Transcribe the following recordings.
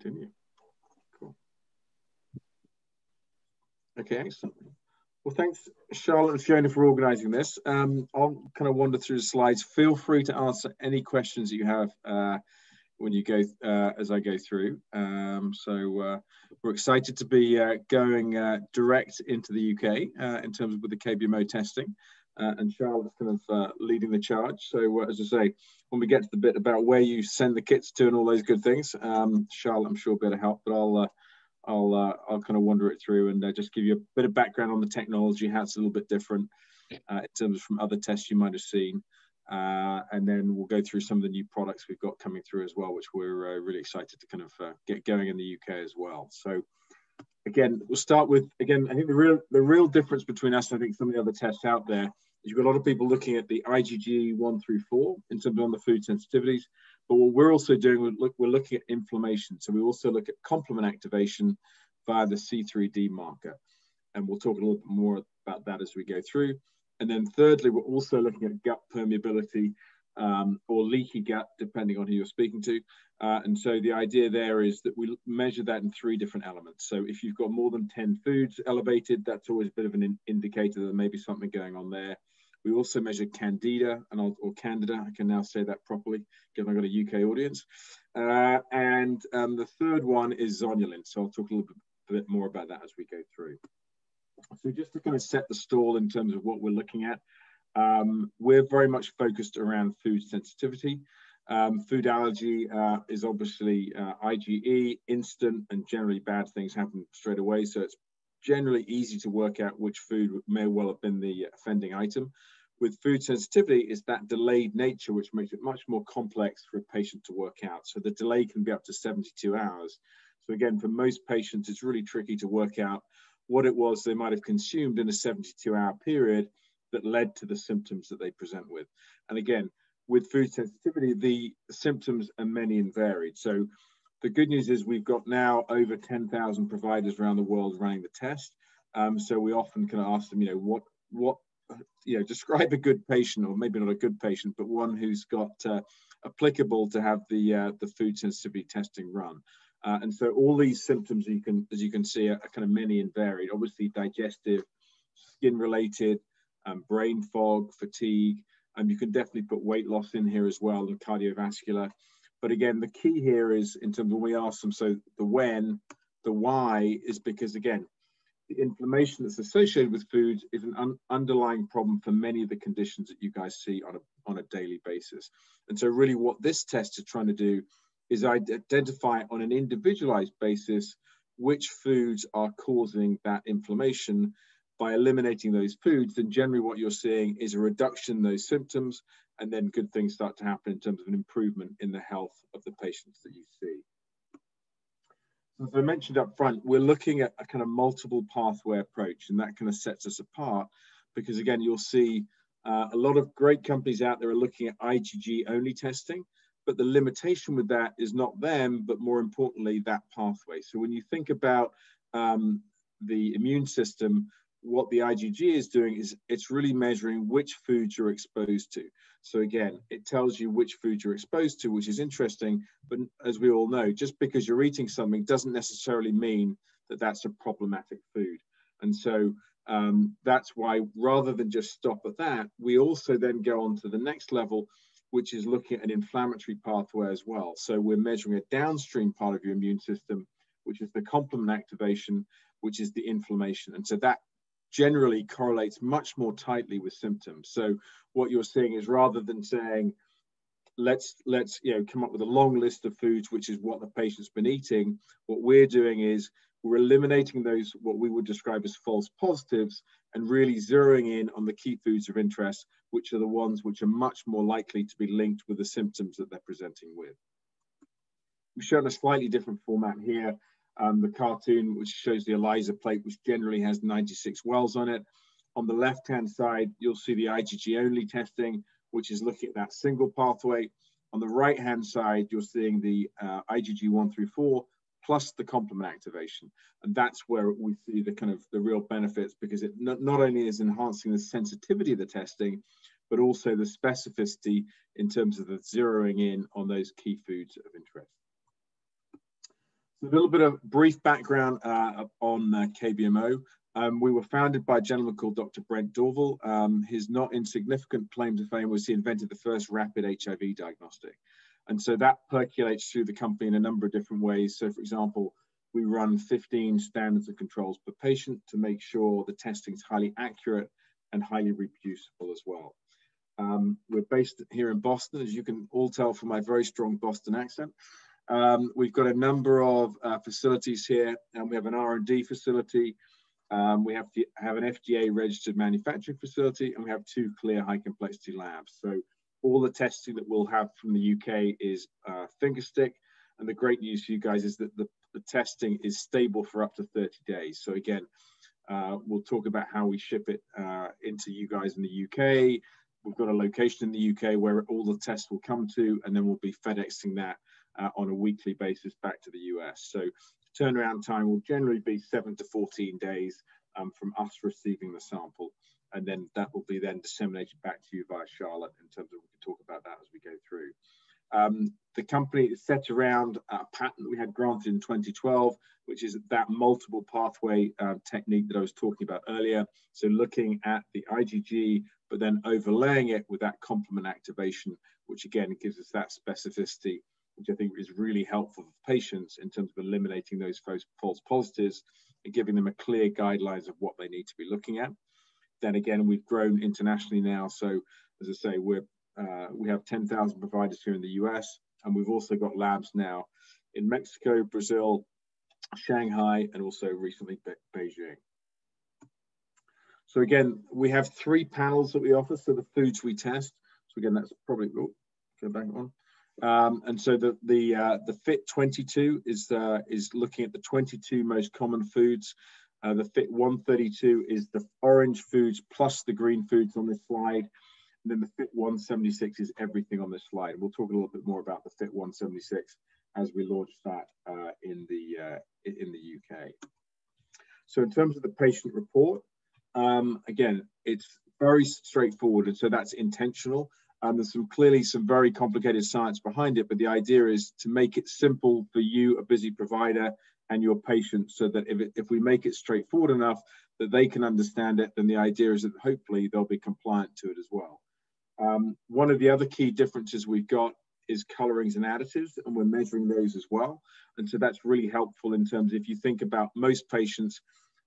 continue. Cool. Okay, excellent. Well, thanks, Charlotte and Fiona, for organising this. Um, I'll kind of wander through the slides. Feel free to answer any questions that you have uh, when you go uh, as I go through. Um, so uh, we're excited to be uh, going uh, direct into the UK uh, in terms of with the KBMO testing. Uh, and Charlotte's kind of leading the charge. So as I say, when we get to the bit about where you send the kits to and all those good things, um, Charlotte, I'm sure, will be able to help, but I'll I'll I'll kind of wander it through and just give you a bit of background on the technology, how it's a little bit different in terms of from other tests you might have seen. Uh, and then we'll go through some of the new products we've got coming through as well, which we're uh, really excited to kind of uh, get going in the UK as well. So again, we'll start with, again, I think the real, the real difference between us and I think some of the other tests out there is you've got a lot of people looking at the IgG 1 through 4 in terms of on the food sensitivities. But what we're also doing, we're, look, we're looking at inflammation. So we also look at complement activation via the C3D marker. And we'll talk a little bit more about that as we go through. And then thirdly, we're also looking at gut permeability um, or leaky gut, depending on who you're speaking to. Uh, and so the idea there is that we measure that in three different elements. So if you've got more than 10 foods elevated, that's always a bit of an in indicator that there may be something going on there. We also measure candida and or candida. I can now say that properly, given I've got a UK audience. Uh, and um, the third one is zonulin. So I'll talk a little bit, a bit more about that as we go through. So just to kind of set the stall in terms of what we're looking at, um, we're very much focused around food sensitivity. Um, food allergy uh, is obviously uh, IgE, instant, and generally bad things happen straight away. So it's generally easy to work out which food may well have been the offending item. With food sensitivity, it's that delayed nature which makes it much more complex for a patient to work out. So the delay can be up to 72 hours. So again, for most patients, it's really tricky to work out what it was they might have consumed in a 72 hour period that led to the symptoms that they present with. And again, with food sensitivity, the symptoms are many and varied. So the good news is we've got now over 10,000 providers around the world running the test. Um, so we often can ask them, you know, what, what, you know, describe a good patient, or maybe not a good patient, but one who's got uh, applicable to have the uh, the food sensitivity testing run. Uh, and so all these symptoms you can, as you can see, are, are kind of many and varied. Obviously, digestive, skin-related, um, brain fog, fatigue. Um, you can definitely put weight loss in here as well and cardiovascular. But again, the key here is in terms of when we ask them, so the when, the why is because again, the inflammation that's associated with food is an un underlying problem for many of the conditions that you guys see on a, on a daily basis. And so really what this test is trying to do is identify on an individualized basis which foods are causing that inflammation. By eliminating those foods, then generally what you're seeing is a reduction in those symptoms, and then good things start to happen in terms of an improvement in the health of the patients that you see. So as I mentioned up front, we're looking at a kind of multiple pathway approach, and that kind of sets us apart because again, you'll see uh, a lot of great companies out there are looking at IgG only testing, but the limitation with that is not them, but more importantly, that pathway. So when you think about um, the immune system, what the IgG is doing is it's really measuring which foods you're exposed to. So again, it tells you which food you're exposed to, which is interesting. But as we all know, just because you're eating something doesn't necessarily mean that that's a problematic food. And so um, that's why rather than just stop at that, we also then go on to the next level, which is looking at an inflammatory pathway as well. So we're measuring a downstream part of your immune system, which is the complement activation, which is the inflammation. And so that generally correlates much more tightly with symptoms. So what you're seeing is rather than saying, let's let's you know come up with a long list of foods, which is what the patient's been eating, what we're doing is we're eliminating those what we would describe as false positives and really zeroing in on the key foods of interest, which are the ones which are much more likely to be linked with the symptoms that they're presenting with. We've shown a slightly different format here. Um, the cartoon, which shows the ELISA plate, which generally has 96 wells on it. On the left-hand side, you'll see the IgG only testing, which is looking at that single pathway. On the right-hand side, you're seeing the uh, IgG 1 through 4, plus the complement activation. And that's where we see the kind of the real benefits because it not, not only is enhancing the sensitivity of the testing, but also the specificity in terms of the zeroing in on those key foods of interest. So a little bit of brief background uh, on uh, KBMO. Um, we were founded by a gentleman called Dr. Brent Dorval. Um, his not insignificant claim to fame was he invented the first rapid HIV diagnostic. And so that percolates through the company in a number of different ways. So for example, we run 15 standards and controls per patient to make sure the testing is highly accurate and highly reproducible as well. Um, we're based here in Boston, as you can all tell from my very strong Boston accent. Um, we've got a number of uh, facilities here, and we have an R&D facility, um, we have to have an FDA registered manufacturing facility and we have two clear high complexity labs. So all the testing that we'll have from the UK is uh, finger stick. And the great news for you guys is that the, the testing is stable for up to 30 days. So again, uh, we'll talk about how we ship it uh, into you guys in the UK. We've got a location in the UK where all the tests will come to, and then we'll be FedExing that on a weekly basis back to the US. So turnaround time will generally be seven to 14 days um, from us receiving the sample. And then that will be then disseminated back to you via Charlotte in terms of, we can talk about that as we go through. Um, the company is set around a patent we had granted in 2012, which is that multiple pathway uh, technique that I was talking about earlier. So looking at the IgG, but then overlaying it with that complement activation, which again gives us that specificity which I think is really helpful for patients in terms of eliminating those false positives and giving them a clear guidelines of what they need to be looking at. Then again, we've grown internationally now. So as I say, we're, uh, we have 10,000 providers here in the US, and we've also got labs now in Mexico, Brazil, Shanghai, and also recently Be Beijing. So again, we have three panels that we offer. So the foods we test. So again, that's probably, oh, go back on. Um, and so the the uh, the Fit 22 is uh, is looking at the 22 most common foods. Uh, the Fit 132 is the orange foods plus the green foods on this slide. And then the Fit 176 is everything on this slide. We'll talk a little bit more about the Fit 176 as we launch that uh, in the uh, in the UK. So in terms of the patient report, um, again, it's very straightforward, and so that's intentional. And there's some clearly some very complicated science behind it, but the idea is to make it simple for you, a busy provider, and your patients, so that if, it, if we make it straightforward enough that they can understand it, then the idea is that hopefully they'll be compliant to it as well. Um, one of the other key differences we've got is colorings and additives, and we're measuring those as well. And so that's really helpful in terms if you think about most patients,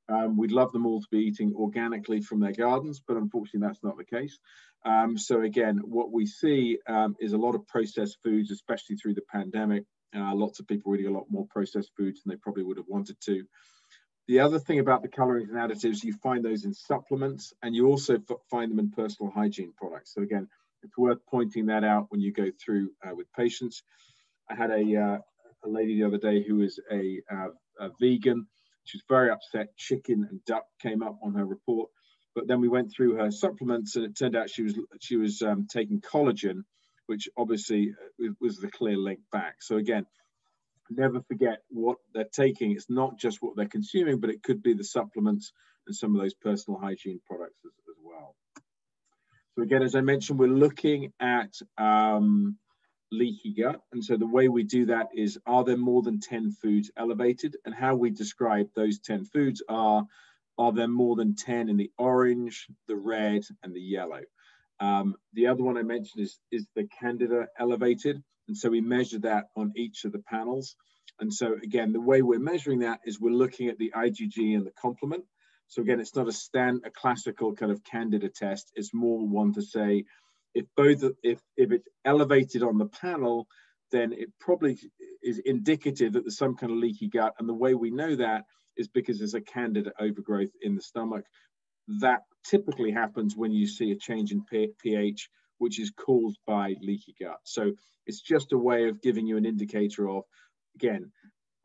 um, we'd love them all to be eating organically from their gardens, but unfortunately that's not the case. Um, so again, what we see um, is a lot of processed foods, especially through the pandemic. Uh, lots of people eating a lot more processed foods than they probably would have wanted to. The other thing about the colorings and additives, you find those in supplements and you also find them in personal hygiene products. So again, it's worth pointing that out when you go through uh, with patients. I had a, uh, a lady the other day who is a, uh, a vegan. She was very upset. Chicken and duck came up on her report but then we went through her supplements, and it turned out she was she was um, taking collagen, which obviously uh, was the clear link back. So again, never forget what they're taking. It's not just what they're consuming, but it could be the supplements and some of those personal hygiene products as, as well. So again, as I mentioned, we're looking at um, leaky gut. And so the way we do that is, are there more than 10 foods elevated? And how we describe those 10 foods are are there more than 10 in the orange, the red, and the yellow? Um, the other one I mentioned is, is the candida elevated. And so we measure that on each of the panels. And so again, the way we're measuring that is we're looking at the IgG and the complement. So again, it's not a stand, a classical kind of candida test. It's more one to say, if both, if, if it's elevated on the panel, then it probably is indicative that there's some kind of leaky gut. And the way we know that is because there's a candida overgrowth in the stomach. That typically happens when you see a change in pH, which is caused by leaky gut. So it's just a way of giving you an indicator of, again,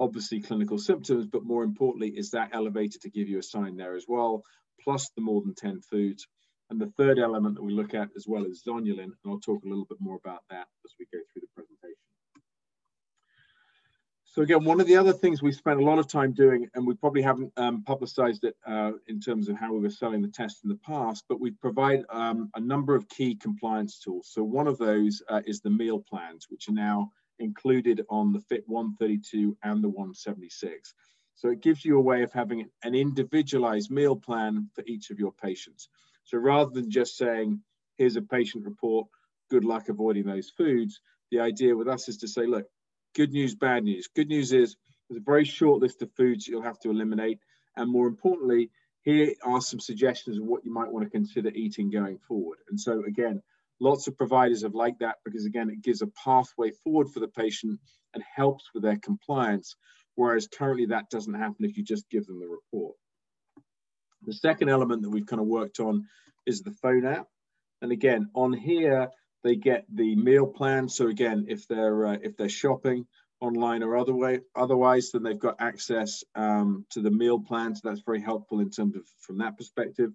obviously clinical symptoms, but more importantly, is that elevated to give you a sign there as well, plus the more than 10 foods. And the third element that we look at as well is zonulin, and I'll talk a little bit more about that as we go through the presentation. So again, one of the other things we spent a lot of time doing, and we probably haven't um, publicized it uh, in terms of how we were selling the test in the past, but we provide um, a number of key compliance tools. So one of those uh, is the meal plans, which are now included on the Fit 132 and the 176. So it gives you a way of having an individualized meal plan for each of your patients. So rather than just saying, here's a patient report, good luck avoiding those foods, the idea with us is to say, look, good news, bad news. Good news is there's a very short list of foods you'll have to eliminate. And more importantly, here are some suggestions of what you might want to consider eating going forward. And so again, lots of providers have liked that because again, it gives a pathway forward for the patient and helps with their compliance whereas currently that doesn't happen if you just give them the report. The second element that we've kind of worked on is the phone app. And again, on here, they get the meal plan. So again, if they're uh, if they're shopping online or other way, otherwise, then they've got access um, to the meal plan. So that's very helpful in terms of from that perspective.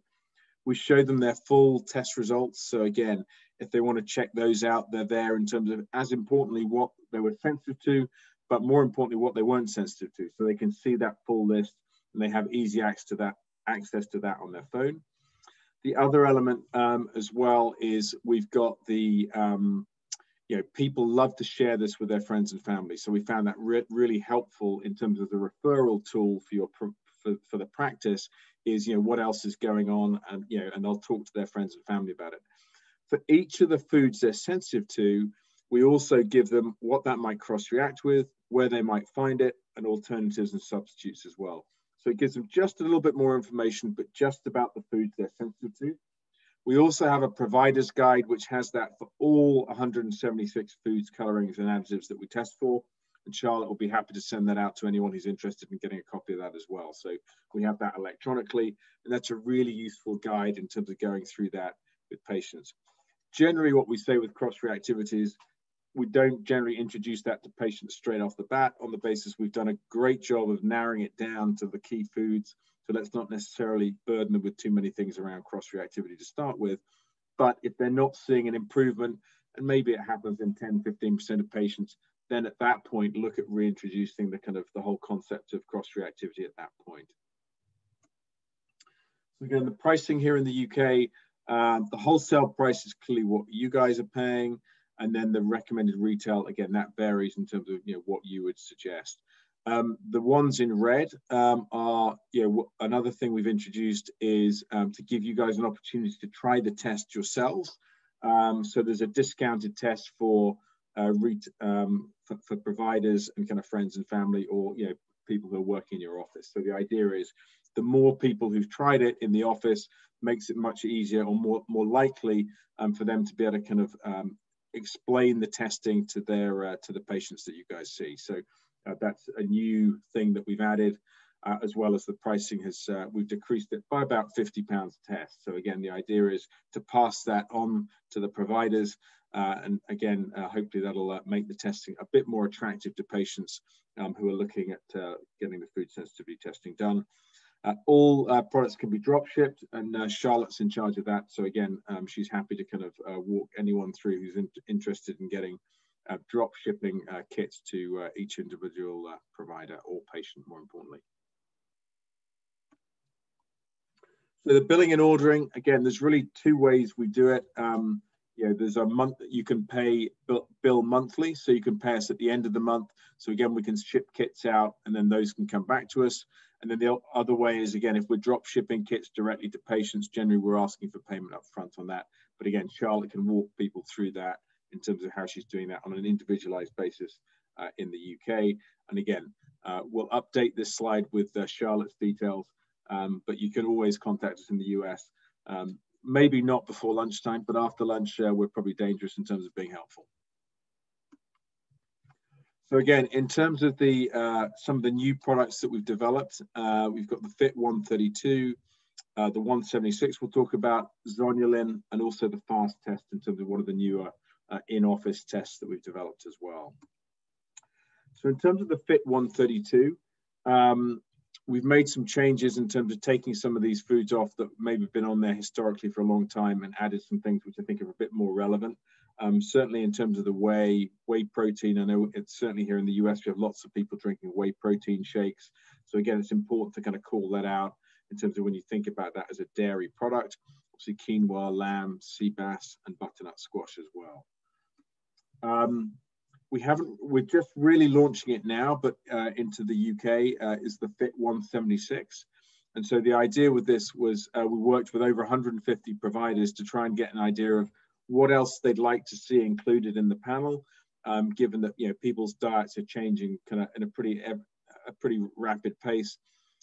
We show them their full test results. So again, if they want to check those out, they're there in terms of as importantly what they were sensitive to, but more importantly, what they weren't sensitive to. So they can see that full list and they have easy access to that, access to that on their phone. The other element um, as well is we've got the, um, you know, people love to share this with their friends and family. So we found that re really helpful in terms of the referral tool for your for, for the practice is, you know, what else is going on and, you know, and they'll talk to their friends and family about it. For each of the foods they're sensitive to, we also give them what that might cross react with, where they might find it, and alternatives and substitutes as well. So it gives them just a little bit more information, but just about the foods they're sensitive to. We also have a provider's guide, which has that for all 176 foods, colorings, and additives that we test for. And Charlotte will be happy to send that out to anyone who's interested in getting a copy of that as well. So we have that electronically, and that's a really useful guide in terms of going through that with patients. Generally, what we say with cross reactivities we don't generally introduce that to patients straight off the bat on the basis we've done a great job of narrowing it down to the key foods. So let's not necessarily burden them with too many things around cross reactivity to start with. But if they're not seeing an improvement, and maybe it happens in 10, 15% of patients, then at that point, look at reintroducing the kind of the whole concept of cross reactivity at that point. So again, the pricing here in the UK, um, the wholesale price is clearly what you guys are paying and then the recommended retail again that varies in terms of you know what you would suggest. Um, the ones in red um, are you know another thing we've introduced is um, to give you guys an opportunity to try the test yourselves. Um, so there's a discounted test for uh, um, for, for, providers and kind of friends and family or you know people who are working in your office. So the idea is the more people who've tried it in the office makes it much easier or more more likely um, for them to be able to kind of um, explain the testing to their uh, to the patients that you guys see. So uh, that's a new thing that we've added, uh, as well as the pricing has uh, we've decreased it by about 50 pounds a test. So again, the idea is to pass that on to the providers, uh, and again, uh, hopefully that'll make the testing a bit more attractive to patients um, who are looking at getting the food sensitivity testing done. Uh, all uh, products can be drop shipped, and uh, Charlotte's in charge of that. So again, um, she's happy to kind of uh, walk anyone through who's in interested in getting uh, drop shipping uh, kits to each individual provider or patient, more importantly. So the billing and ordering, again, there's really two ways we do it. Um, you know, there's a month that you can pay bill, bill, monthly, so you can pay us at the end of the month. So again, we can ship kits out, and then those can come back to us. And then the other way is again, if we're drop shipping kits directly to patients, generally we're asking for payment up front on that. But again, Charlotte can walk people through that in terms of how she's doing that on an individualized basis uh, in the UK. And again, uh, we'll update this slide with uh, Charlotte's details, um, but you can always contact us in the US. Um, maybe not before lunchtime, but after lunch, uh, we're probably dangerous in terms of being helpful. So again, in terms of the uh, some of the new products that we've developed, uh, we've got the Fit 132, uh, the 176 we'll talk about, zonulin, and also the FAST test in terms of one of the newer uh, in-office tests that we've developed as well. So in terms of the Fit 132, um, we've made some changes in terms of taking some of these foods off that maybe have been on there historically for a long time and added some things which I think are a bit more relevant. Um, certainly in terms of the whey, whey protein, I know it's certainly here in the US, we have lots of people drinking whey protein shakes. So again, it's important to kind of call that out in terms of when you think about that as a dairy product. Obviously quinoa, lamb, sea bass, and butternut squash as well. Um, we haven't, we're just really launching it now, but uh, into the UK uh, is the Fit 176. And so the idea with this was uh, we worked with over 150 providers to try and get an idea of what else they'd like to see included in the panel, um, given that you know people's diets are changing kind of in a pretty a pretty rapid pace.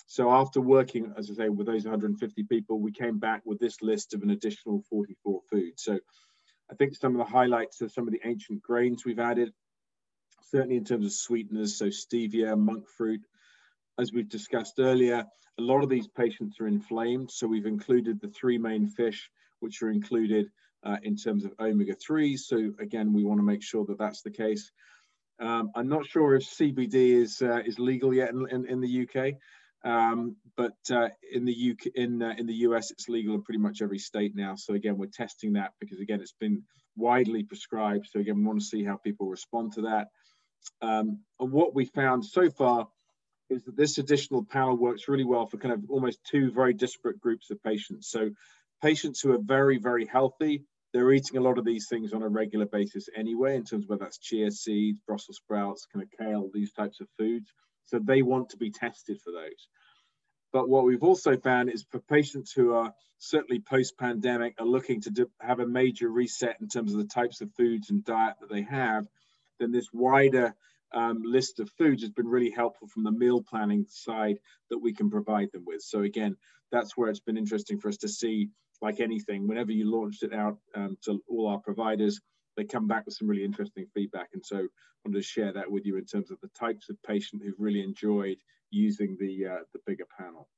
So after working, as I say, with those 150 people, we came back with this list of an additional 44 foods. So I think some of the highlights are some of the ancient grains we've added, certainly in terms of sweeteners, so stevia, monk fruit. As we've discussed earlier, a lot of these patients are inflamed, so we've included the three main fish, which are included uh, in terms of omega-3. So again, we want to make sure that that's the case. Um, I'm not sure if CBD is uh, is legal yet in, in, in the UK, um, but uh, in the UK in uh, in the US it's legal in pretty much every state now. So again, we're testing that because again it's been widely prescribed. So again, we want to see how people respond to that. Um, and what we found so far is that this additional panel works really well for kind of almost two very disparate groups of patients. So patients who are very very healthy they're eating a lot of these things on a regular basis anyway, in terms of whether that's chia seeds, Brussels sprouts, kind of kale, these types of foods. So they want to be tested for those. But what we've also found is for patients who are certainly post-pandemic are looking to have a major reset in terms of the types of foods and diet that they have, then this wider um, list of foods has been really helpful from the meal planning side that we can provide them with. So again, that's where it's been interesting for us to see like anything, whenever you launched it out um, to all our providers, they come back with some really interesting feedback. And so I wanted to share that with you in terms of the types of patient who've really enjoyed using the, uh, the bigger panel.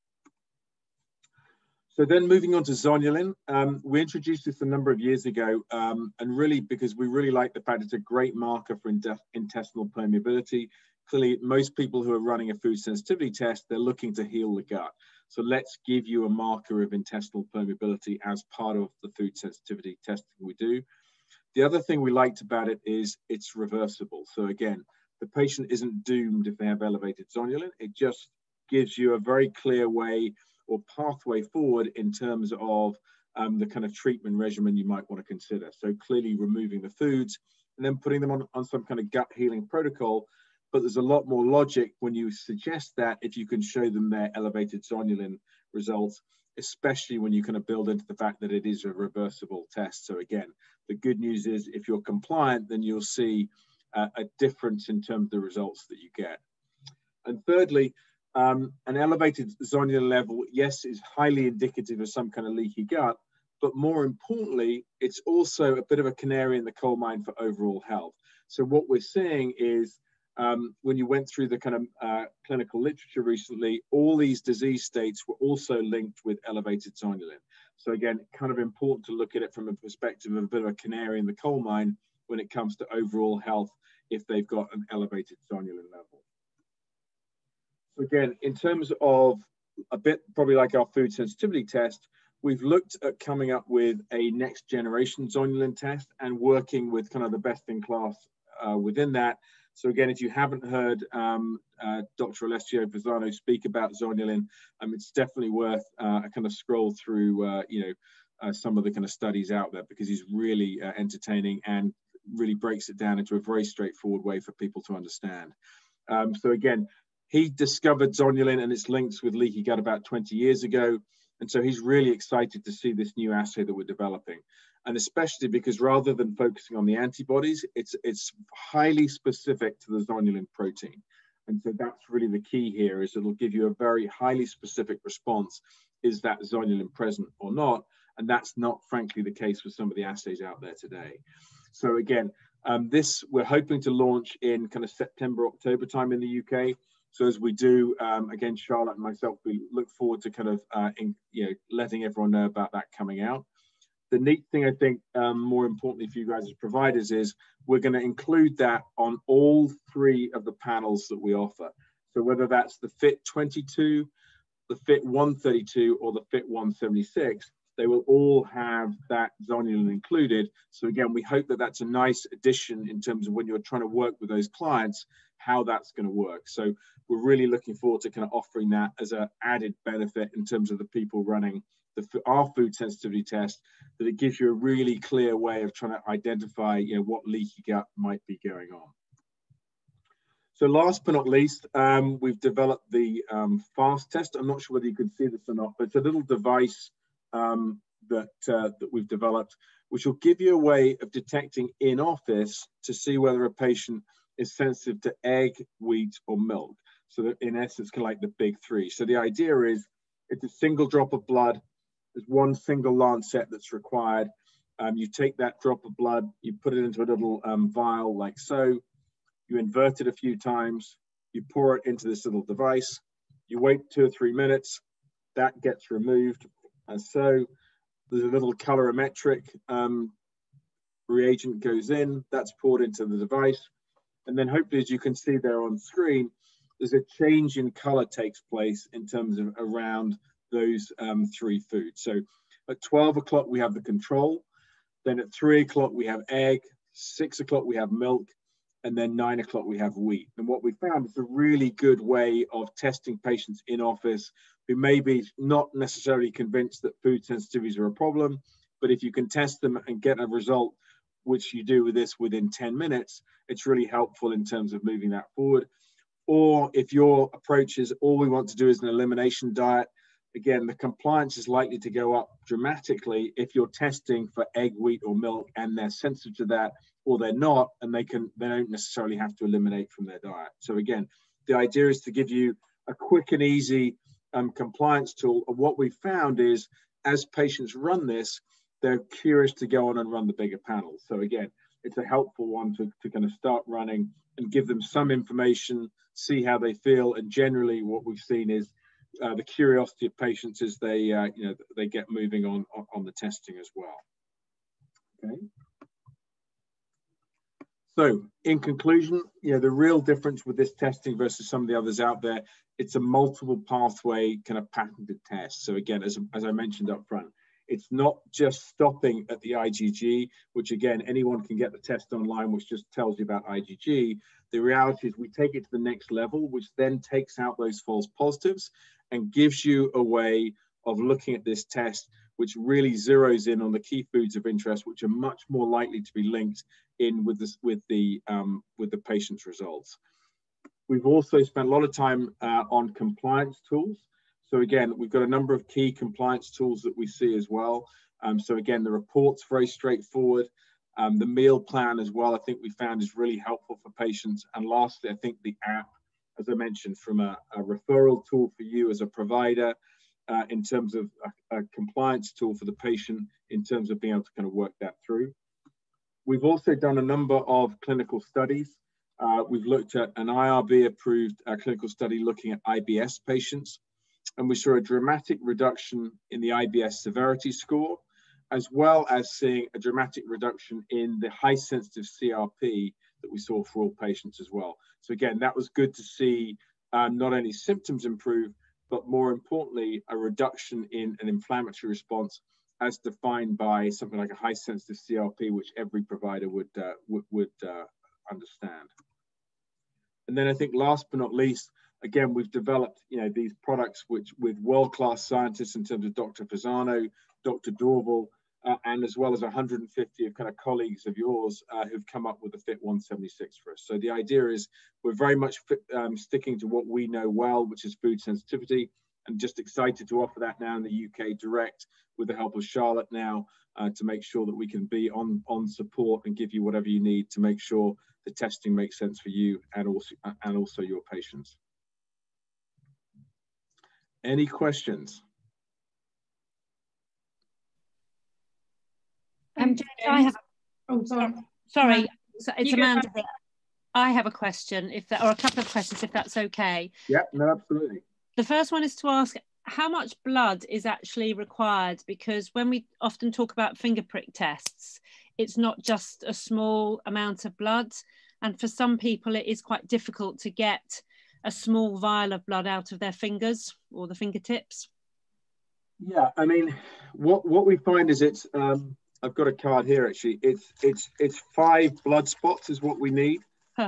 So then moving on to zonulin, um, we introduced this a number of years ago, um, and really because we really like the fact it's a great marker for intestinal permeability. Clearly, most people who are running a food sensitivity test, they're looking to heal the gut. So let's give you a marker of intestinal permeability as part of the food sensitivity testing we do. The other thing we liked about it is it's reversible. So again, the patient isn't doomed if they have elevated zonulin. It just gives you a very clear way or pathway forward in terms of um, the kind of treatment regimen you might want to consider. So clearly removing the foods and then putting them on, on some kind of gut healing protocol but there's a lot more logic when you suggest that if you can show them their elevated zonulin results, especially when you kind of build into the fact that it is a reversible test. So again, the good news is if you're compliant, then you'll see uh, a difference in terms of the results that you get. And thirdly, um, an elevated zonulin level, yes, is highly indicative of some kind of leaky gut, but more importantly, it's also a bit of a canary in the coal mine for overall health. So what we're seeing is um, when you went through the kind of uh, clinical literature recently, all these disease states were also linked with elevated zonulin. So again, kind of important to look at it from a perspective of a bit of a canary in the coal mine when it comes to overall health if they've got an elevated zonulin level. So again, in terms of a bit probably like our food sensitivity test, we've looked at coming up with a next generation zonulin test and working with kind of the best in class uh, within that so again, if you haven't heard um, uh, Dr. Alessio Fasano speak about zonulin, um, it's definitely worth uh, a kind of scroll through, uh, you know, uh, some of the kind of studies out there because he's really entertaining and really breaks it down into a very straightforward way for people to understand. Um, so again, he discovered zonulin and its links with leaky gut about 20 years ago. And so he's really excited to see this new assay that we're developing and especially because rather than focusing on the antibodies, it's it's highly specific to the zonulin protein. And so that's really the key here is it'll give you a very highly specific response. Is that zonulin present or not? And that's not frankly the case with some of the assays out there today. So again, um, this we're hoping to launch in kind of September, October time in the UK. So as we do, um, again, Charlotte and myself, we look forward to kind of, uh, in, you know, letting everyone know about that coming out the neat thing I think, um, more importantly for you guys as providers, is we're going to include that on all three of the panels that we offer. So whether that's the Fit 22, the Fit 132, or the Fit 176, they will all have that zonulin included. So again, we hope that that's a nice addition in terms of when you're trying to work with those clients, how that's going to work. So we're really looking forward to kind of offering that as an added benefit in terms of the people running the, our food sensitivity test that it gives you a really clear way of trying to identify you know what leaky gut might be going on So last but not least, um, we've developed the um, FAST test. I'm not sure whether you can see this or not, but it's a little device um, that, uh, that we've developed, which will give you a way of detecting in office to see whether a patient is sensitive to egg, wheat, or milk. So that in essence, kind of like the big three. So the idea is it's a single drop of blood. There's one single lancet that's required. Um, you take that drop of blood, you put it into a little um, vial like so, you invert it a few times, you pour it into this little device, you wait two or three minutes, that gets removed. And so there's a little colorimetric um, reagent goes in, that's poured into the device. And then hopefully, as you can see there on screen, there's a change in color takes place in terms of around those um, three foods. So at 12 o'clock, we have the control. Then at three o'clock, we have egg. Six o'clock, we have milk. And then nine o'clock, we have wheat. And what we found is a really good way of testing patients in office who may be not necessarily convinced that food sensitivities are a problem. But if you can test them and get a result, which you do with this within 10 minutes, it's really helpful in terms of moving that forward. Or if your approach is all we want to do is an elimination diet, again, the compliance is likely to go up dramatically if you're testing for egg, wheat, or milk and they're sensitive to that, or they're not, and they can they don't necessarily have to eliminate from their diet. So again, the idea is to give you a quick and easy um, compliance tool. And what we found is as patients run this, they're curious to go on and run the bigger panels. So again, it's a helpful one to, to kind of start running and give them some information, see how they feel. And generally what we've seen is uh, the curiosity of patients as they, uh, you know, they get moving on, on, the testing as well. Okay. So in conclusion, you know, the real difference with this testing versus some of the others out there, it's a multiple pathway kind of patented test. So again, as, as I mentioned up front, it's not just stopping at the IgG, which again, anyone can get the test online, which just tells you about IgG. The reality is we take it to the next level, which then takes out those false positives and gives you a way of looking at this test, which really zeroes in on the key foods of interest, which are much more likely to be linked in with this with the um, with the patient's results. We've also spent a lot of time uh, on compliance tools. So again, we've got a number of key compliance tools that we see as well. Um, so again, the report's very straightforward. Um, the meal plan as well, I think we found is really helpful for patients. And lastly, I think the app, as I mentioned, from a, a referral tool for you as a provider, uh, in terms of a, a, compliance tool for the patient, in terms of being able to kind of work that through. We've also done a number of clinical studies. Uh, we've looked at an IRB approved uh, clinical study looking at IBS patients and we saw a dramatic reduction in the IBS severity score, as well as seeing a dramatic reduction in the high sensitive CRP that we saw for all patients as well. So again, that was good to see um, not only symptoms improve, but more importantly, a reduction in an inflammatory response as defined by something like a high sensitive CRP, which every provider would, uh, would, uh, understand. And then I think last but not least, again, we've developed you know these products which with world-class scientists in terms of Dr. Fasano, Dr. Dorval, uh, and as well as 150 of kind of colleagues of yours uh, who've come up with the Fit 176 for us. So the idea is we're very much um, sticking to what we know well, which is food sensitivity, and just excited to offer that now in the UK direct with the help of Charlotte now uh, to make sure that we can be on on support and give you whatever you need to make sure the testing makes sense for you and also and also your patients. Any questions? Um, I have. Oh, sorry. Sorry, it's Amanda. I have a question, if that, or a couple of questions, if that's okay. Yeah, no, absolutely. The first one is to ask how much blood is actually required because when we often talk about finger prick tests, it's not just a small amount of blood, and for some people, it is quite difficult to get a small vial of blood out of their fingers or the fingertips? Yeah, I mean, what what we find is it's um, I've got a card here actually. It's it's it's five blood spots is what we need.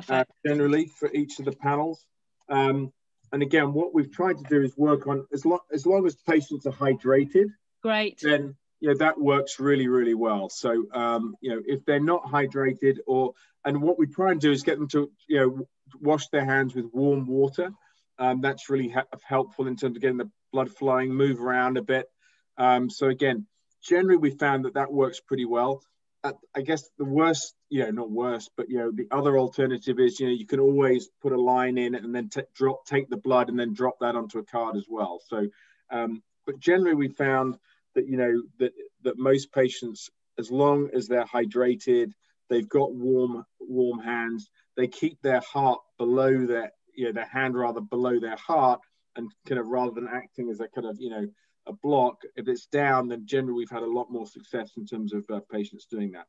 Uh, generally for each of the panels. Um, and again, what we've tried to do is work on as long as long as patients are hydrated. Great. Then you know that works really really well. So um, you know if they're not hydrated or and what we try and do is get them to you know wash their hands with warm water. Um, that's really helpful in terms of getting the blood flowing, move around a bit. Um, so again, generally we found that that works pretty well. I guess the worst, you know, not worst, but you know, the other alternative is, you know, you can always put a line in and then drop, take the blood and then drop that onto a card as well. So, um, but generally we found that, you know, that that most patients, as long as they're hydrated, they've got warm, warm hands, they keep their heart below their, you know, their hand rather below their heart, and kind of rather than acting as a kind of, you know, a block, if it's down, then generally we've had a lot more success in terms of uh, patients doing that.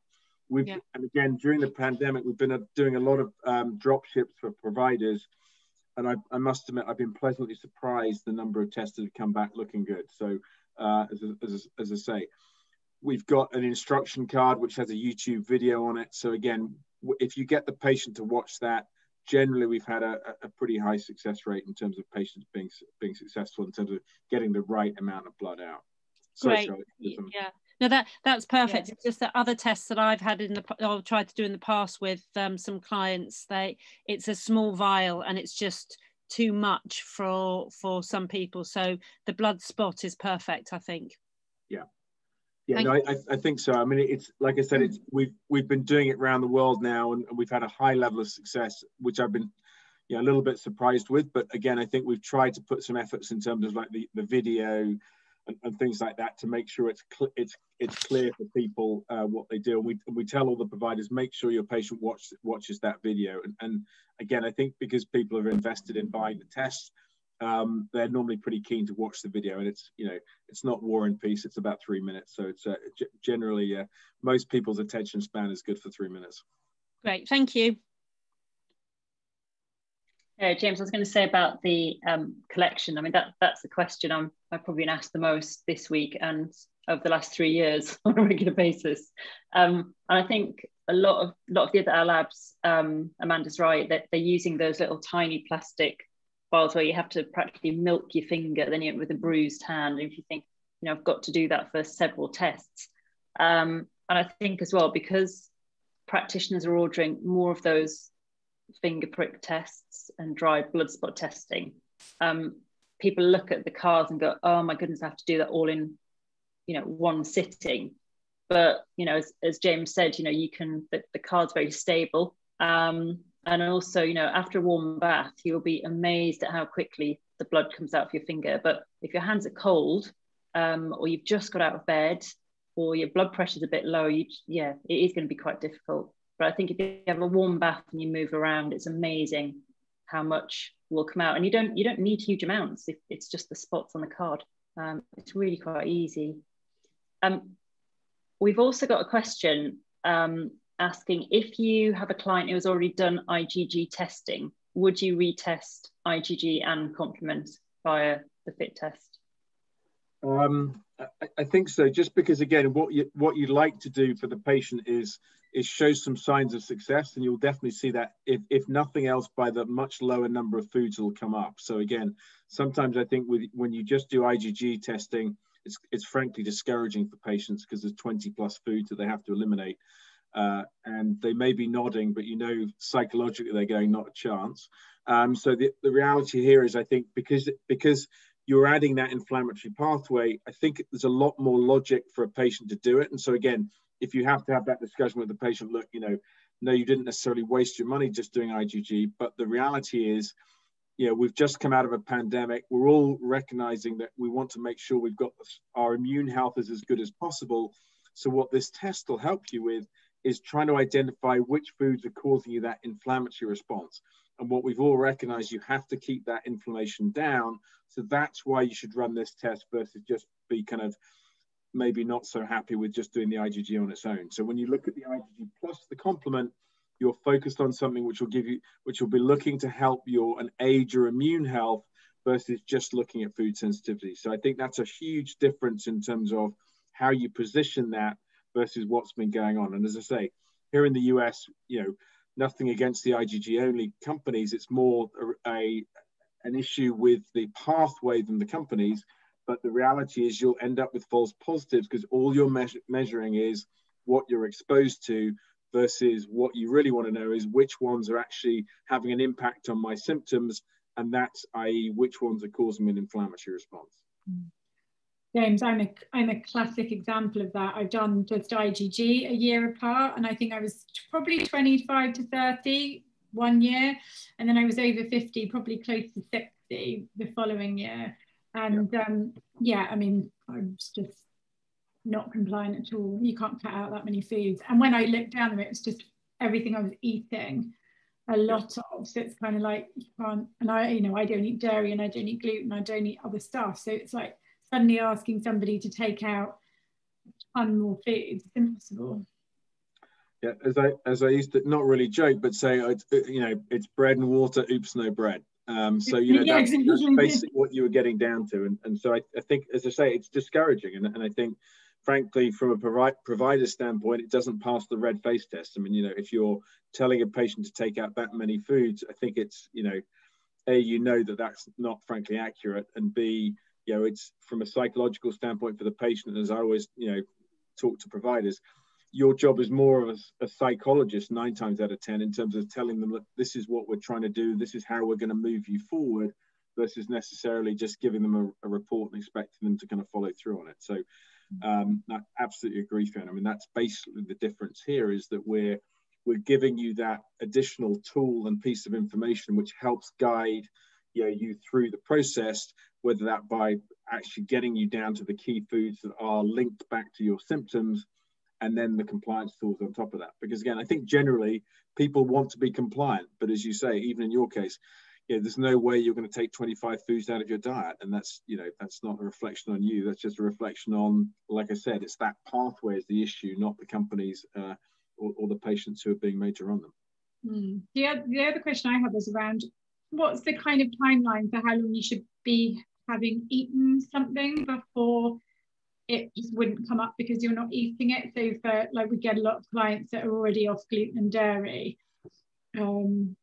We've yeah. and again during the pandemic, we've been uh, doing a lot of um, drop ships for providers, and I, I, must admit I've been pleasantly surprised the number of tests that have come back looking good. So uh, as, as, as I say, we've got an instruction card which has a YouTube video on it. So again, if you get the patient to watch that, generally we've had a, a, pretty high success rate in terms of patients being being successful in terms of getting the right amount of blood out. Great. yeah. No, that that's perfect. Yeah. It's just that other tests that I've had in the I've tried to do in the past with um, some clients, they it's a small vial and it's just too much for for some people. So the blood spot is perfect, I think. Yeah. Yeah, no, I, I, think so. I mean, it's like I said, it's we've we've been doing it around the world now, and we've had a high level of success, which I've been, yeah, a little bit surprised with. But again, I think we've tried to put some efforts in terms of like the, the video and, and things like that to make sure it's it's it's clear for people uh, what they do. And we we tell all the providers make sure your patient watch, watches that video. And, and again, I think because people are invested in buying the tests um, they're normally pretty keen to watch the video and it's you know it's not war and peace it's about three minutes so it's uh, generally uh, most people's attention span is good for three minutes great thank you yeah, James, I was going to say about the um, collection. I mean, that that's the question I'm I've probably been asked the most this week and over the last three years on a regular basis. Um, and I think a lot of a lot of the other labs, um, Amanda's right that they're using those little tiny plastic files where you have to practically milk your finger, then you with a bruised hand. And if you think, you know, I've got to do that for several tests. Um, and I think as well, because practitioners are ordering more of those finger prick tests and dried blood spot testing, um, people look at the cards and go, oh my goodness, I have to do that all in, you know, one sitting. But, you know, as, as James said, you know, you can, the, the card's very stable. Um, and also, you know, after a warm bath, you'll be amazed at how quickly the blood comes out of your finger. But if your hands are cold, um, or you've just got out of bed, or your blood pressure is a bit low, you, yeah, it is going to be quite difficult. But I think if you have a warm bath and you move around, it's amazing how much will come out. And you don't you don't need huge amounts if it's just the spots on the card. Um, it's really quite easy. Um, we've also got a question um, asking if you have a client who has already done IgG testing, would you retest IgG and complement via the fit test? Um, I, I, think so. Just because, again, what you what you'd like to do for the patient is is show some signs of success, and you'll definitely see that if if nothing else by the much lower number of foods will come up. So again, sometimes I think with when you just do IgG testing, it's it's frankly discouraging for patients because there's 20 plus foods that they have to eliminate uh, and they may be nodding, but you know psychologically they're going not a chance. Um, so the, the reality here is, I think, because because you're adding that inflammatory pathway, I think there's a lot more logic for a patient to do it. And so again, if you have to have that discussion with the patient, look, you know, no, you didn't necessarily waste your money just doing IgG, but the reality is, you know, we've just come out of a pandemic. We're all recognizing that we want to make sure we've got our immune health is as good as possible. So what this test will help you with is trying to identify which foods are causing you that inflammatory response. And what we've all recognized, you have to keep that inflammation down. So that's why you should run this test versus just be kind of maybe not so happy with just doing the IgG on its own. So when you look at the IgG plus the complement, you're focused on something which will give you, which will be looking to help your and aid your immune health versus just looking at food sensitivity. So I think that's a huge difference in terms of how you position that versus what's been going on. And as I say, here in the US, you know, nothing against the IgG only companies. It's more a, a an issue with the pathway than the companies. But the reality is, you'll end up with false positives because all you're me- measuring is what you're exposed to versus what you really want to know is which ones are actually having an impact on my symptoms, and that's i.e. which ones are causing an inflammatory response. Mm. James, I'm a, I'm a classic example of that. I've done just IgG a year apart, and I think I was probably 25 to 30 one year, and then I was over 50, probably close to 60 the following year. And yeah, um, yeah I mean, I was just not compliant at all. You can't cut out that many foods. And when I looked down them, it was just everything I was eating a lot of. So it's kind of like you can't, and I, you know, I don't eat dairy and I don't eat gluten, I don't eat other stuff. So it's like suddenly asking somebody to take out a ton more food. It's impossible. Yeah, as I as I used to not really joke, but say it's you know it's bread and water. Oops, no bread. Um, so you know yeah, that's, that's, basically what you were getting down to, and, and so I, I think, as I say, it's discouraging, and, and I think frankly, from a provi- provider standpoint, it doesn't pass the red face test. I mean, you know, if you're telling a patient to take out that many foods, I think it's, you know, A, you know that that's not frankly accurate, and B, you know, it's from a psychological standpoint for the patient, as I always, you know, talk to providers, your job is more of a, a psychologist nine times out of 10 in terms of telling them, that this is what we're trying to do, this is how we're going to move you forward versus necessarily just giving them a, a report and expecting them to kind of follow through on it. So, um, I absolutely agree, Fiona. I mean, that's basically the difference here is that we're we're giving you that additional tool and piece of information which helps guide you, know, you through the process, whether that by actually getting you down to the key foods that are linked back to your symptoms, and then the compliance tools on top of that. Because again, I think generally people want to be compliant, but as you say, even in your case, know, there's no way you're going to take 25 foods out of your diet. And that's, you know, that's not a reflection on you. That's just a reflection on, like I said, it's that pathway is the issue, not the companies uh, or, or, the patients who are being made to run them. Mm. The, other, the other question I had was around what's the kind of timeline for how long you should be having eaten something before it just wouldn't come up because you're not eating it. So for like we get a lot of clients that are already off gluten and dairy. Um,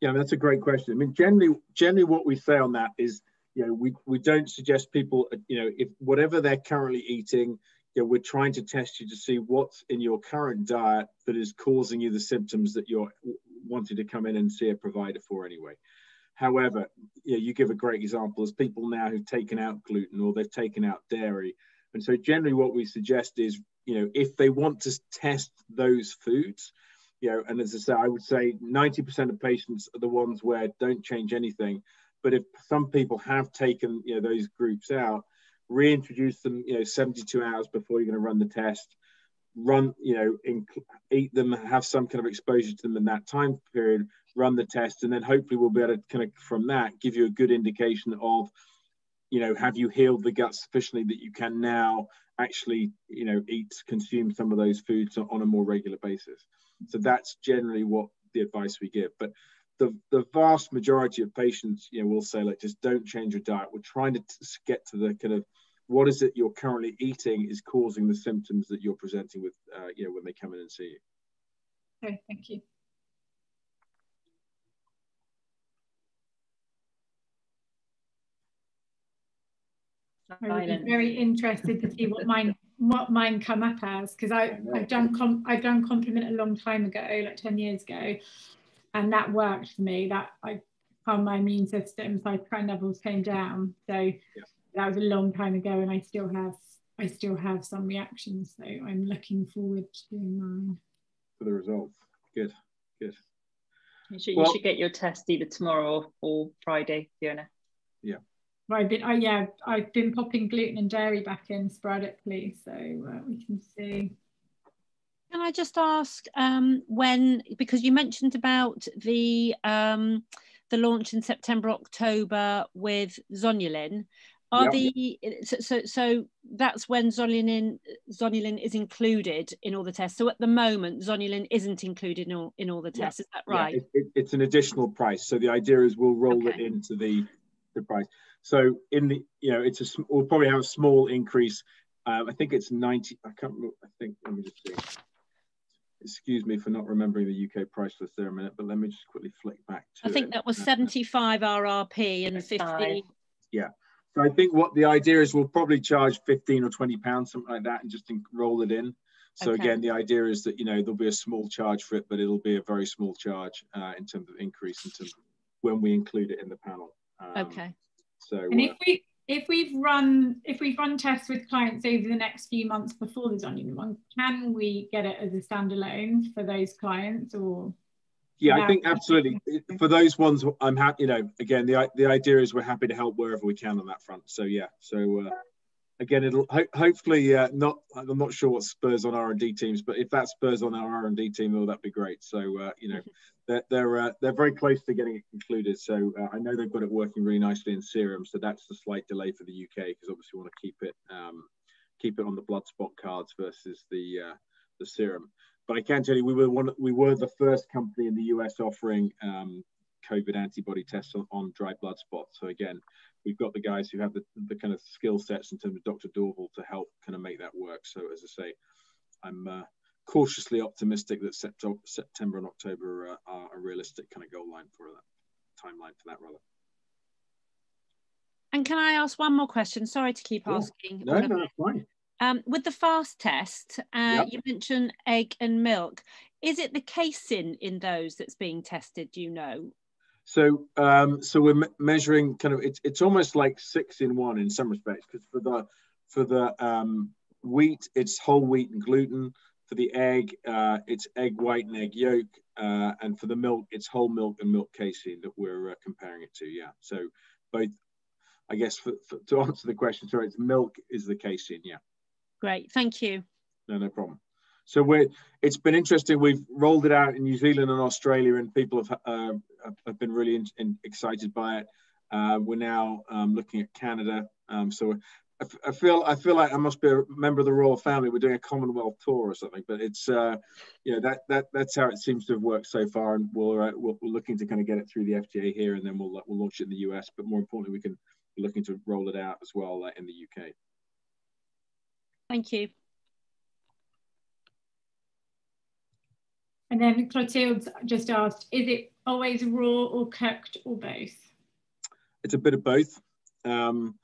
yeah, that's a great question. I mean, generally, generally, what we say on that is, you know, we, we don't suggest people, you know, if whatever they're currently eating, you know, we're trying to test you to see what's in your current diet that is causing you the symptoms that you're wanting to come in and see a provider for anyway. However, you, you give a great example as people now who've taken out gluten or they've taken out dairy. And so generally what we suggest is, you know, if they want to test those foods, you know, and as I say, I would say 90% of patients are the ones where don't change anything. But if some people have taken, you know, those groups out, reintroduce them, you know, 72 hours before you're going to run the test, run, you know, in, eat them, have some kind of exposure to them in that time period, run the test, and then hopefully we'll be able to kind of from that give you a good indication of, you know, have you healed the gut sufficiently that you can now actually, you know, eat, consume some of those foods on a more regular basis. So that's generally what the advice we give. But the, the vast majority of patients, you know, will say like, just don't change your diet. We're trying to get to the kind of what is it you're currently eating is causing the symptoms that you're presenting with, uh, you know, when they come in and see you. Okay, thank you. I'm very interested to see what mine what mine come up as because I I've done com- I've done complement a long time ago, like ten years ago, and that worked for me. That I calmed my immune system, cytokine levels came down. So yeah. That was a long time ago, and I still have I still have some reactions. So I'm looking forward to doing mine. For the results, good, good. You should, well, you should get your test either tomorrow or Friday, Fiona. Yeah. I've been, oh yeah, I've been popping gluten and dairy back in sporadically, so uh, we can see. Can I just ask um, when, because you mentioned about the um, the launch in September, October with Zonulin. Are yep. the so, so, so that's when zonulin zonulin is included in all the tests. So at the moment, zonulin isn't included in all in all the tests. Yeah. Is that right? Yeah, it, it, it's an additional price. So the idea is we'll roll okay. it into the the price. So in the, you know, it's a, we'll probably have a small increase. Um, I think it's 90, I can't remember, I think, let me just see. Excuse me for not remembering the UK price list there a minute, but let me just quickly flick back to I think it. that was 75 RRP and 50. Yeah. So I think what the idea is we'll probably charge 15 or 20 pounds, something like that, and just roll it in. So okay. again, the idea is that you know there'll be a small charge for it, but it'll be a very small charge uh, in terms of increase in terms of when we include it in the panel. Um, okay. So and if uh, we if we've run if we've run tests with clients over the next few months before the Zonulin one, can we get it as a standalone for those clients or? Yeah, I think absolutely. For those ones, I'm happy. You know, again, the the idea is we're happy to help wherever we can on that front. So yeah, so uh, again, it'll ho hopefully uh, not. I'm not sure what spurs on R and D teams, but if that spurs on our R and D team, well, that'd be great. So uh, you know, they're they're, uh, they're very close to getting it concluded. So uh, I know they've got it working really nicely in serum. So that's the slight delay for the UK because obviously we want to keep it um, keep it on the blood spot cards versus the uh, the serum. But I can tell you, we were one. We were the first company in the US offering um, COVID antibody tests on, on dry blood spots. So again, we've got the guys who have the, the kind of skill sets in terms of Dr. Dorval to help kind of make that work. So as I say, I'm uh, cautiously optimistic that September and October uh, are a realistic kind of goal line for that timeline for that rather. And can I ask one more question? Sorry to keep asking. No, no, that's fine. Um, with the fast test, uh, yep. you mentioned egg and milk. Is it the casein in those that's being tested? Do you know? So, um, so we're me measuring kind of it's it's almost like six in one in some respects because for the for the um, wheat it's whole wheat and gluten. For the egg, uh, it's egg white and egg yolk, uh, and for the milk, it's whole milk and milk casein that we're uh, comparing it to. Yeah, so both. I guess for, for, to answer the question, sorry, it's milk is the casein. Yeah. Great, thank you. No, no problem. So we're, it's been interesting. We've rolled it out in New Zealand and Australia, and people have, uh, have been really in, in, excited by it. Uh, we're now um, looking at Canada. Um, so I, feel I feel like I must be a member of the royal family. We're doing a Commonwealth tour or something. But it's uh, you know that that that's how it seems to have worked so far, and we're, uh, we're looking to kind of get it through the FDA here, and then we'll we'll launch it in the US. But more importantly, we can looking to roll it out as well uh, in the UK. Thank you. And then Clotilde just asked, is it always raw or cooked or both? It's a bit of both. Um,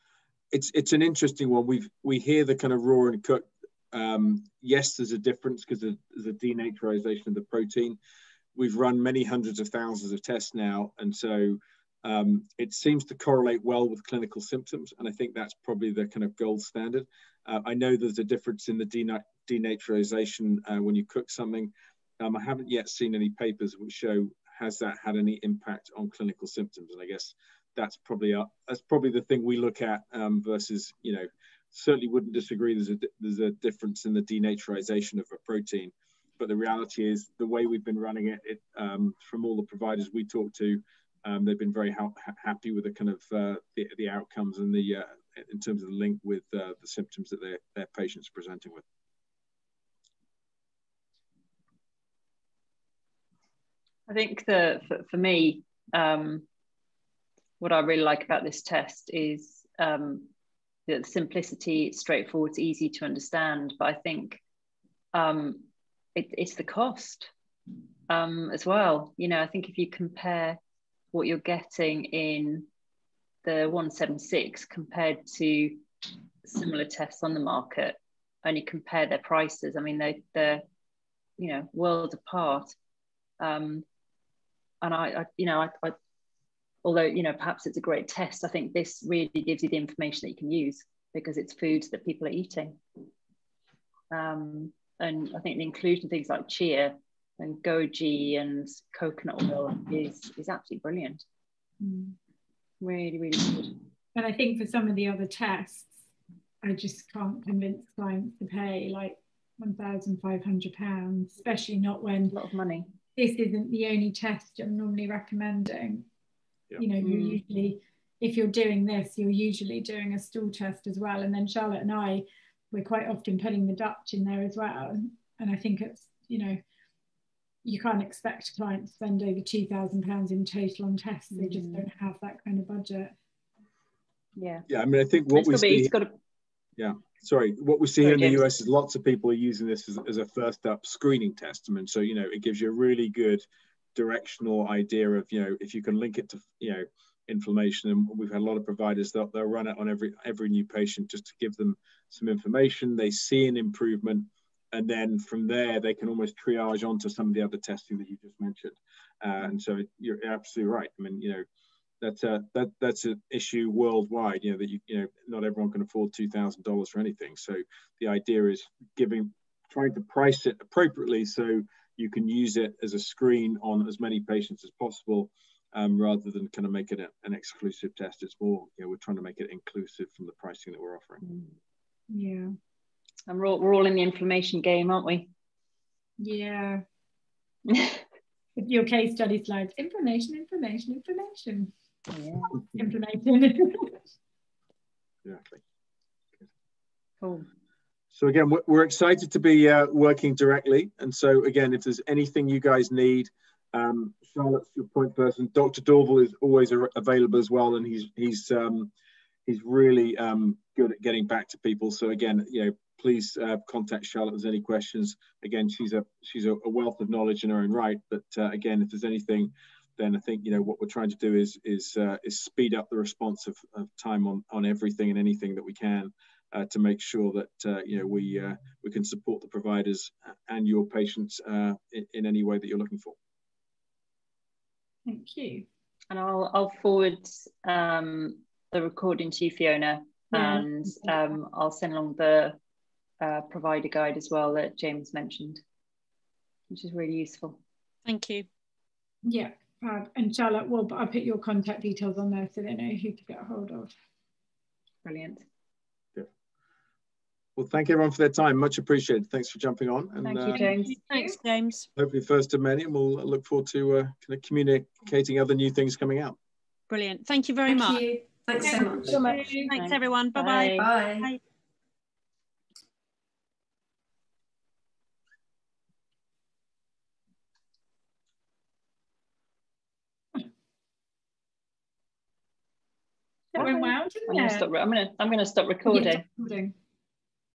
it's it's an interesting one. We we hear the kind of raw and cooked. Um, yes, there's a difference because there's a denaturization of the protein. We've run many hundreds of thousands of tests now, and so um, it seems to correlate well with clinical symptoms, and I think that's probably the kind of gold standard. Uh, I know there's a difference in the denaturization uh, when you cook something. Um, I haven't yet seen any papers which show has that had any impact on clinical symptoms, and I guess that's probably a, that's probably the thing we look at um, versus you know certainly wouldn't disagree. There's a there's a difference in the denaturization of a protein, but the reality is the way we've been running it, it um, from all the providers we talk to, um, they've been very ha happy with the kind of uh, the, the outcomes and the uh, in terms of the link with uh, the symptoms that their their patients are presenting with. I think the for, for me, um, what I really like about this test is um, the simplicity, it's straightforward, it's easy to understand. But I think um, it, it's the cost um, as well. You know, I think if you compare what you're getting in the 176 compared to similar tests on the market, only compare their prices. I mean, they, they're, you know, worlds apart. Um, and I, I you know, I, I, although you know perhaps it's a great test, I think this really gives you the information that you can use because it's foods that people are eating. Um, and I think the inclusion of things like chia and goji and coconut oil is is absolutely brilliant. Mm. Really, really good. And I think for some of the other tests, I just can't convince clients to pay like one thousand five hundred pounds, especially not when a lot of money this isn't the only test I'm normally recommending. Yeah. You know, you're mm. usually, if you're doing this, you're usually doing a stool test as well. And then Charlotte and I, we're quite often putting the Dutch in there as well. And I think it's, you know, you can't expect a client to spend over £2,000 in total on tests. They just mm. don't have that kind of budget. Yeah. Yeah, I mean, I think what it's we see. Be, yeah sorry, what we see here in the US is lots of people are using this as, as a first up screening test. I mean, so, you know, it gives you a really good directional idea of, you know, if you can link it to, you know, inflammation. And we've had a lot of providers that they'll run it on every every new patient just to give them some information. They see an improvement. And then from there they can almost triage onto some of the other testing that you just mentioned. Uh, and so you're absolutely right. I mean, you know, that's a that that's an issue worldwide. You know that you you know not everyone can afford two thousand dollars for anything. So the idea is giving trying to price it appropriately so you can use it as a screen on as many patients as possible. Um, rather than kind of make it a, an exclusive test, it's more, you know, we're trying to make it inclusive from the pricing that we're offering. Yeah. And we're all, we're all in the inflammation game, aren't we? Yeah. Your case study slides, information, information, information. Yeah. Information. exactly. Cool. So again, we're excited to be uh, working directly. And so again, if there's anything you guys need, um, Charlotte's your point person. Dr. Dorval is always available as well, and he's he's um, he's really um, good at getting back to people. So again, you know, please uh, contact Charlotte if there's any questions. Again, she's a she's a, wealth of knowledge in her own right. But uh, again, if there's anything, then I think you know what we're trying to do is is uh, is speed up the response of, of time on on everything and anything that we can. Uh, to make sure that uh, you know we uh, we can support the providers and your patients in, in any way that you're looking for. Thank you. And I'll I'll forward um, the recording to you, Fiona, yeah. and um, I'll send along the uh, provider guide as well that James mentioned, which is really useful. Thank you. Yeah, and Charlotte, well, I'll put your contact details on there so they know who to get a hold of. Brilliant. Yeah. Well, thank you everyone for their time. Much appreciated. Thanks for jumping on. And, thank you, uh, James. Uh, Thanks, James. Hopefully first of many, and we'll look forward to uh, kind of communicating other new things coming out. Brilliant. Thank you very thank much. You. Thanks so much. So much. Thanks, Thanks, everyone. Bye-bye. Bye. Bye. That went I'm gonna stop. I'm gonna. I'm gonna stop recording.